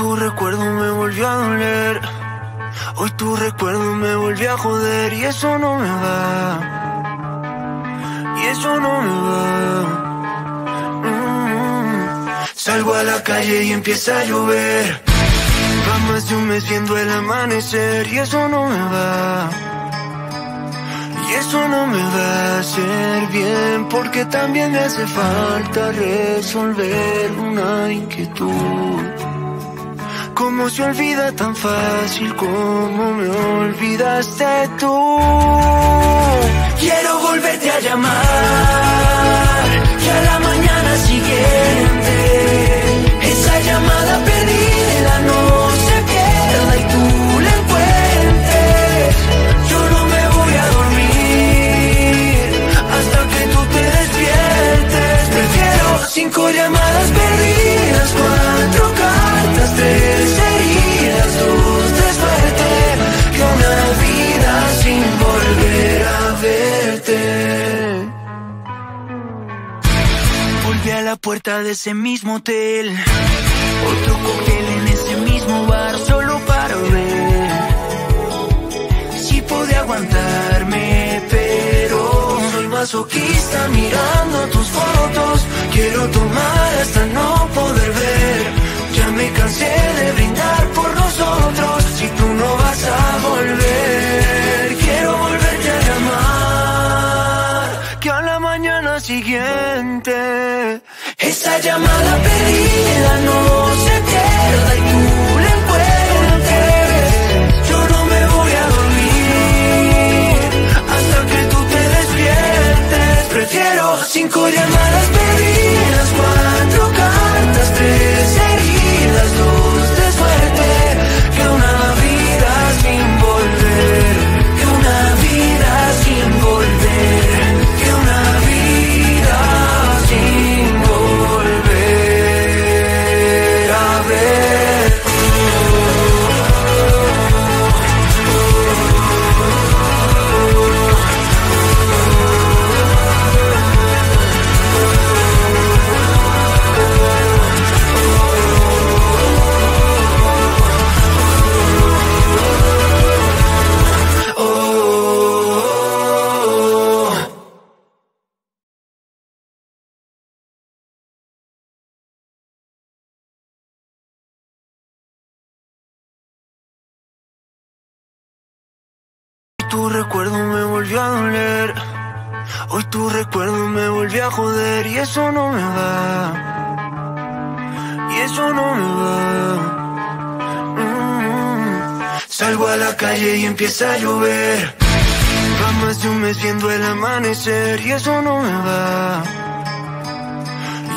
tu recuerdo me volvió a doler. Hoy tu recuerdo me volvió a joder y eso no me va. Y eso no me va. Mm. Salgo a la calle y empieza a llover. Va más de un mes viendo el amanecer y eso no me va. Y eso no me va a hacer bien porque también me hace falta resolver una inquietud. ¿Cómo se olvida tan fácil como me olvidaste tú? Quiero volverte a llamar y a la mañana siguiente esa llamada perdida no se pierda y tú la encuentres. Yo no me voy a dormir hasta que tú te despiertes. Prefiero cinco llamadas perdidas, puerta de ese mismo hotel. Otro cóctel en ese mismo bar solo para ver si pude aguantarme, pero soy masoquista mirando tus fotos. Quiero tomar esa llamada perdida no se pierda y tú la encuentres. Yo no me voy a dormir hasta que tú te despiertes. Prefiero cinco llamadas perdidas, Hoy tu recuerdo me volvió a joder y eso no me va. Y eso no me va. Mm. Salgo a la calle y empieza a llover. Va más de un mes viendo el amanecer y eso no me va.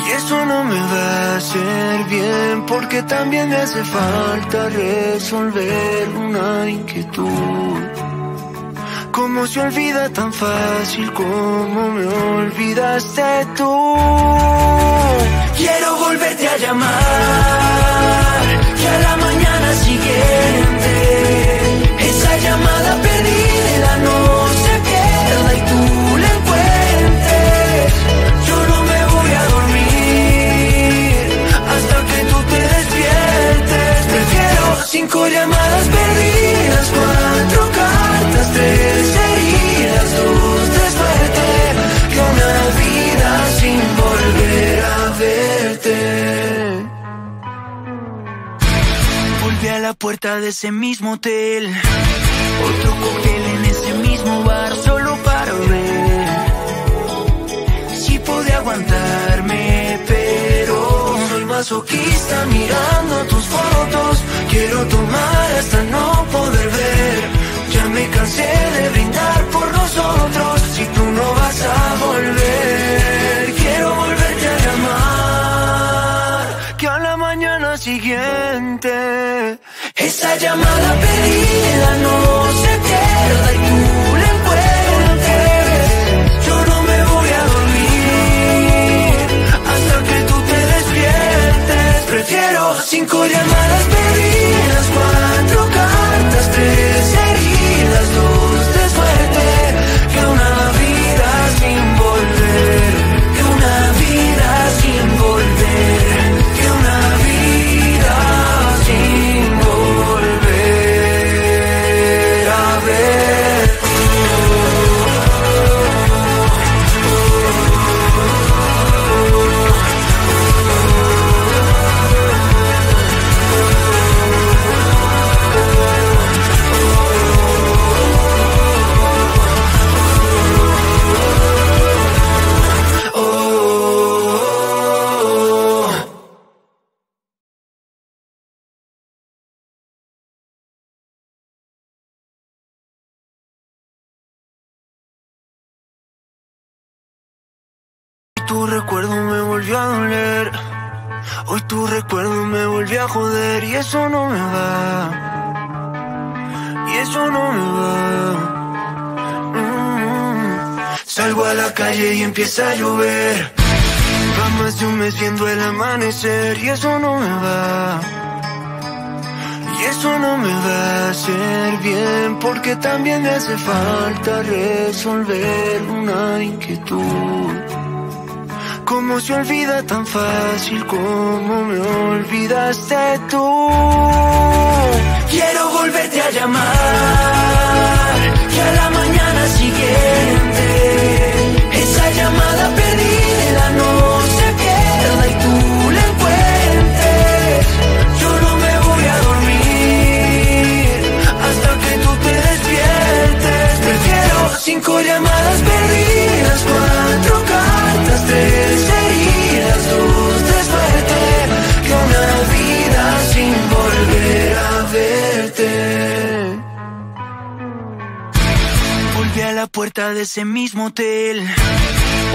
Y eso no me va a hacer bien porque también me hace falta resolver una inquietud. ¿Cómo se olvida tan fácil como me olvidaste tú? Quiero volverte a llamar y a la mañana siguiente esa llamada perdida no se pierda y tú la encuentres. Yo no me voy a dormir hasta que tú te despiertes. Prefiero cinco llamadas perdidas, de ese mismo hotel. Otro cóctel en ese mismo bar solo para ver si pude aguantarme, pero soy masoquista mirando tus fotos. Quiero tomar hasta no poder ver. Ya me cansé esa llamada perdida no se pierda joder y eso no me va. Y eso no me va. Mm. Salgo a la calle y empieza a llover. Va más de un mes viendo el amanecer y eso no me va. Y eso no me va a hacer bien porque también me hace falta resolver una inquietud. ¿Cómo se olvida tan fácil como me olvidaste tú? Quiero volverte a llamar puerta de ese mismo hotel.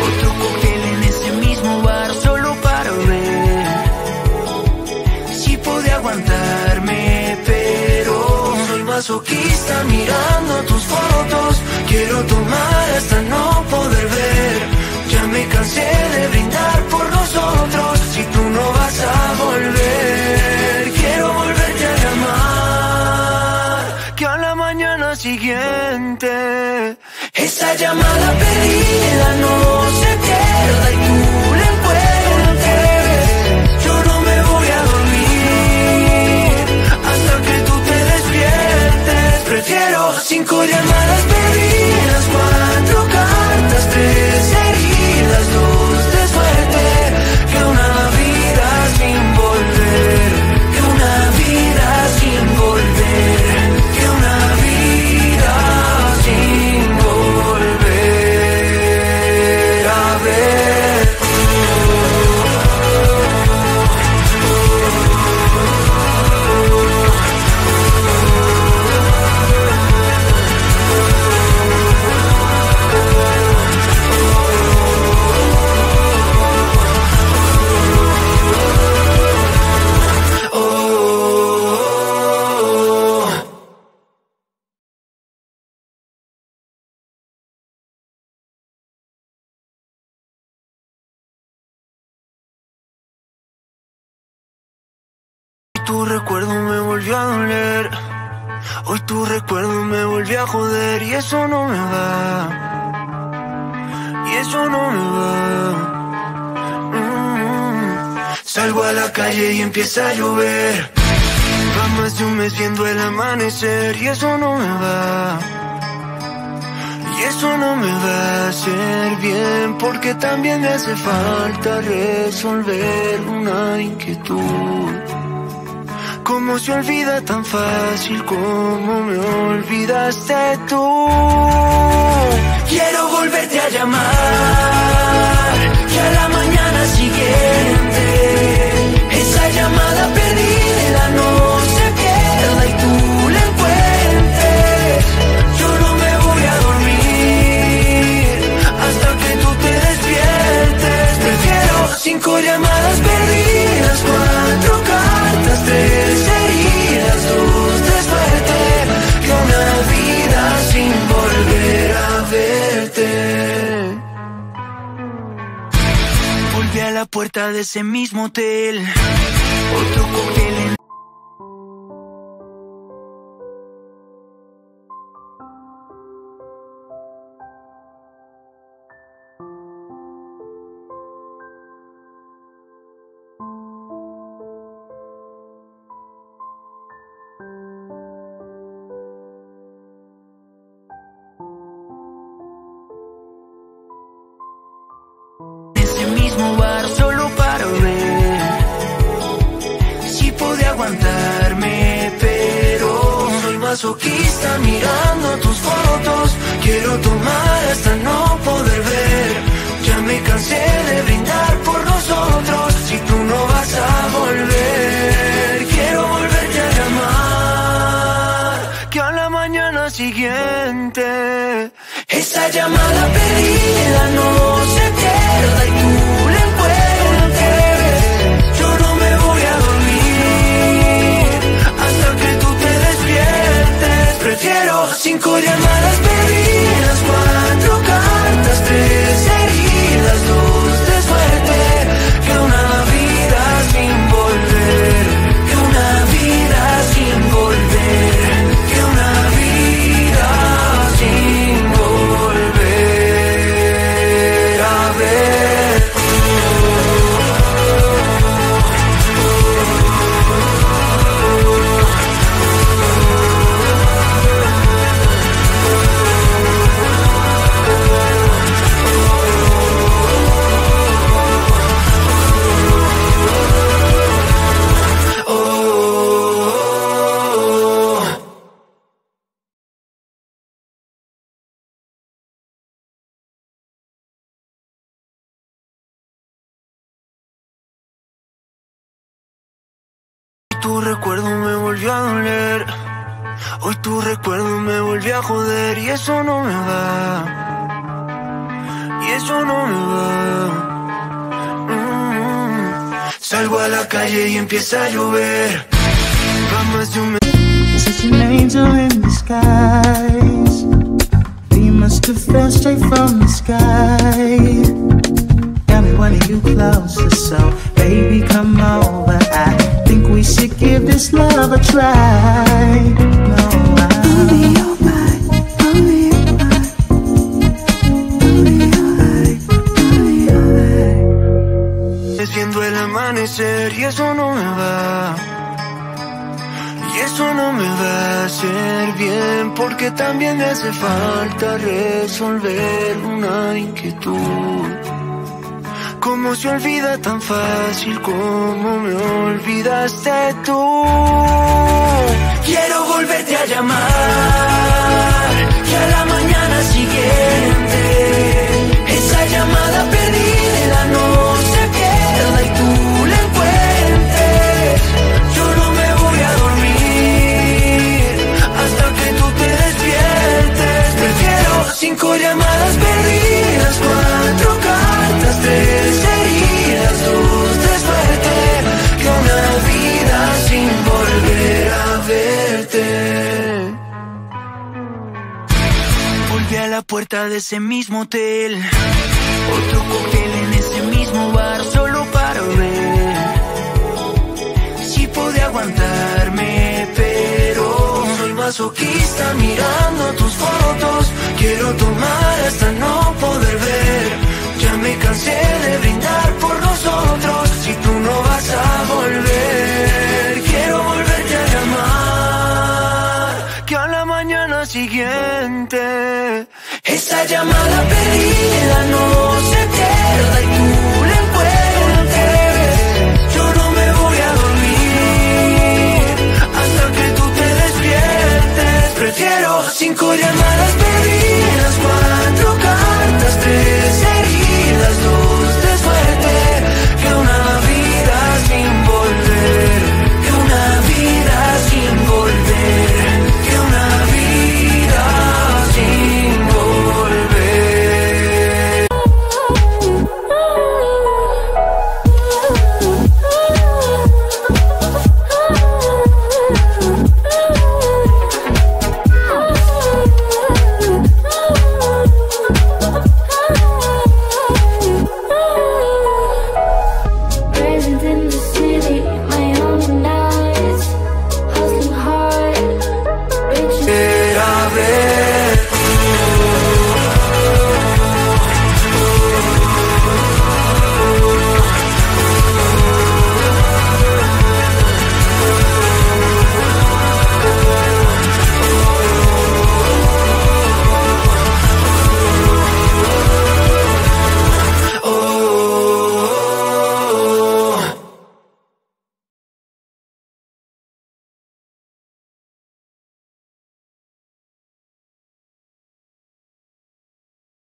Otro cóctel en ese mismo bar solo para ver si pude aguantarme, pero soy masoquista mirando tus fotos. Quiero tomar hasta no poder ver. Ya me cansé de brindar por nosotros. Esa llamada perdida no se Hoy tu recuerdo me volvió a joder y eso no me va. Y eso no me va. Mm. Salgo a la calle y empieza a llover. Va más de un mes viendo el amanecer y eso no me va. Y eso no me va a hacer bien porque también me hace falta resolver una inquietud. ¿Cómo se olvida tan fácil como me olvidaste tú? Quiero volverte a llamar y a la mañana siguiente esa llamada perdida no se pierda y tú la encuentres. Yo no me voy a dormir hasta que tú te despiertes. Prefiero cinco llamadas puerta de ese mismo hotel. Otro cóctel en mismo masoquista mirando tus fotos. Quiero tomar hasta no poder ver. Ya me cansé de brindar por nosotros. Si tú no vas a volver, quiero volverte a llamar. Que a la mañana siguiente esa llamada perdida no se pierda y tú Julia recuerdo me volvió a doler. Hoy tu recuerdo me volvió a joder y eso no me va. Y eso no me va. Mm. Salgo a la calle y empieza a llover. De un mes. Such an angel in disguise. We must have fell straight from the sky. Got me wanting you closer, so baby, come over. This love a try. No, I. Viendo el amanecer y eso no me va. Y eso no me va a hacer bien porque también me hace falta resolver una inquietud. ¿Cómo se olvida tan fácil como me olvidaste tú? Quiero volverte a llamar y a la mañana siguiente esa llamada perdida ese mismo hotel. Otro cóctel en ese mismo bar solo para ver si pude aguantarme, pero soy masoquista mirando tus fotos. Quiero tomar hasta no poder ver. Ya me cansé de brindar por nosotros. Si tú no vas a volver, quiero volverte a llamar. Que a la mañana siguiente esa llamada perdida no se